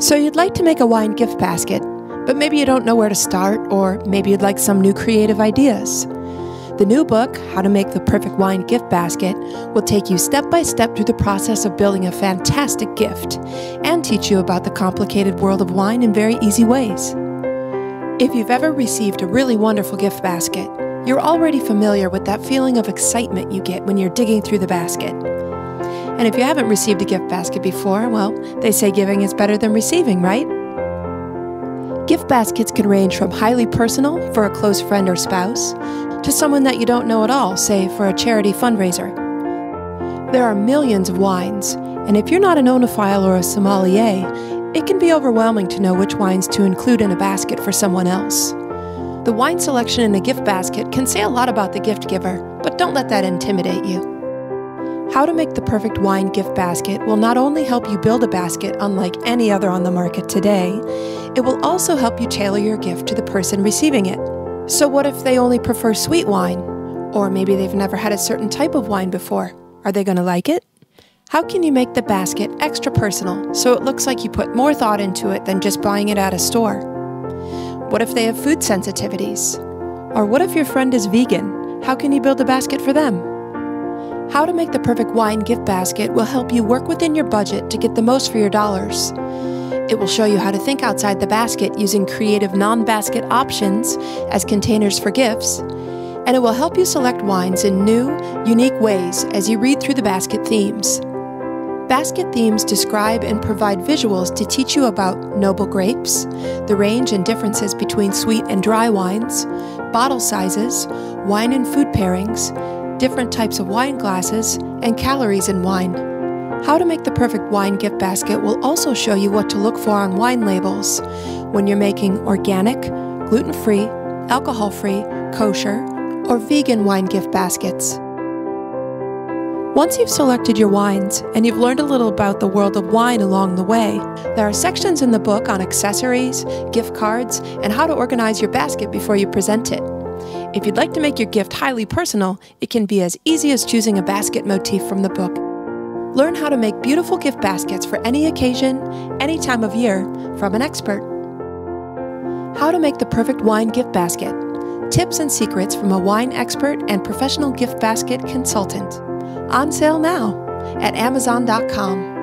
So, you'd like to make a wine gift basket, but maybe you don't know where to start, or maybe you'd like some new creative ideas. The new book, How to Make the Perfect Wine Gift Basket, will take you step by step through the process of building a fantastic gift and teach you about the complicated world of wine in very easy ways. If you've ever received a really wonderful gift basket, you're already familiar with that feeling of excitement you get when you're digging through the basket. And if you haven't received a gift basket before, well, they say giving is better than receiving, right? Gift baskets can range from highly personal for a close friend or spouse to someone that you don't know at all, say for a charity fundraiser. There are millions of wines, and if you're not an oenophile or a sommelier, it can be overwhelming to know which wines to include in a basket for someone else. The wine selection in a gift basket can say a lot about the gift giver, but don't let that intimidate you. How to make the perfect wine gift basket will not only help you build a basket unlike any other on the market today, it will also help you tailor your gift to the person receiving it. So, what if they only prefer sweet wine? Or maybe they've never had a certain type of wine before. Are they going to like it? How can you make the basket extra personal so it looks like you put more thought into it than just buying it at a store? What if they have food sensitivities? Or what if your friend is vegan? How can you build a basket for them? How to make the perfect wine gift basket will help you work within your budget to get the most for your dollars. It will show you how to think outside the basket using creative non basket options as containers for gifts, and it will help you select wines in new, unique ways as you read through the basket themes. Basket themes describe and provide visuals to teach you about noble grapes, the range and differences between sweet and dry wines, bottle sizes, wine and food pairings, different types of wine glasses, and calories in wine. How to make the perfect wine gift basket will also show you what to look for on wine labels when you're making organic, gluten free, alcohol free, kosher, or vegan wine gift baskets. Once you've selected your wines and you've learned a little about the world of wine along the way, there are sections in the book on accessories, gift cards, and how to organize your basket before you present it. If you'd like to make your gift highly personal, it can be as easy as choosing a basket motif from the book. Learn how to make beautiful gift baskets for any occasion, any time of year, from an expert. How to make the perfect wine gift basket. Tips and secrets from a wine expert and professional gift basket consultant. On sale now at Amazon.com.